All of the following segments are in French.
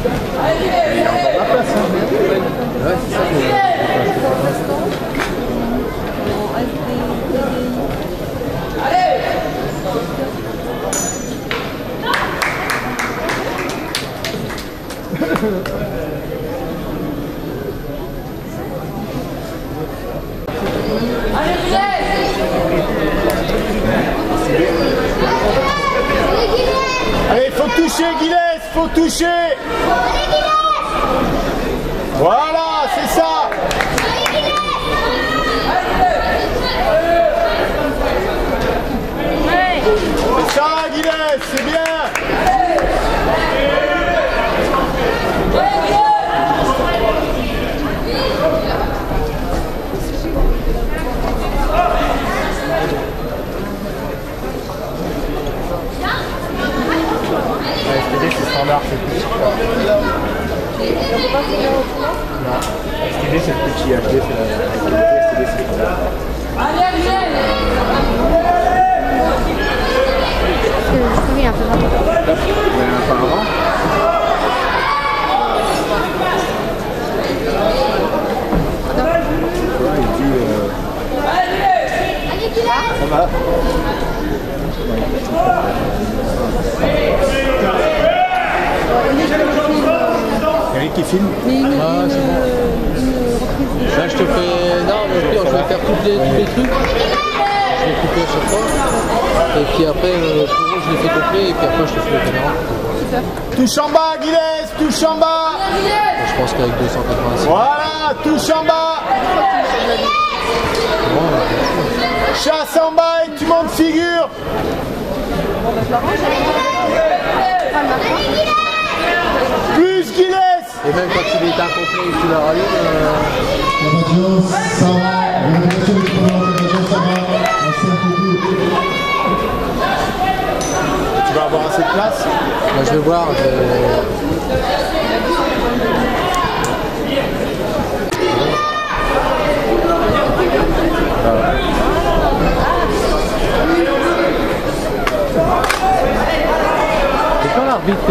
Il y a encore de la place. Ouais, c'est ça. Allez, faut toucher, Guilès, faut toucher. Voilà, c'est ça. Ça, Guilès, c'est bien Non. C'est Allez, allez, allez. Euh, un Ça va. Qui filme Ah, bon. Là, je te fais. Non, mais au pire, je vais faire toutes les, tous les trucs. Je vais couper à chaque fois. Et puis après, euh, pour eux, je les fais complet. Et puis après, je te fais caméra. Touche en bas, Guilès, touche en bas Je pense qu'avec 286. Voilà, touche en bas. Chasse en bas et tu montes figure Plus Guilès Et même quand il est incomplet et que tu la rallumes, euh, La voiture, ça va. La voiture ça va. En 5 Tu vas avoir assez de place bah, je vais voir. je- C'est quand l'arbitre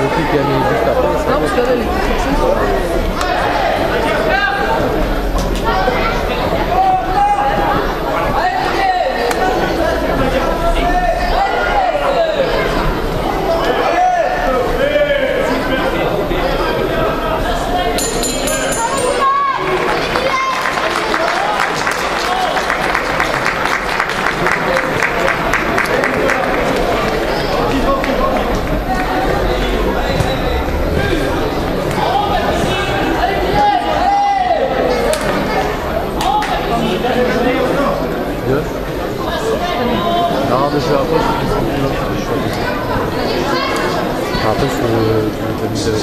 Luki mi dictato. Cartas für, damit er